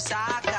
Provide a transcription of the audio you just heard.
Stop.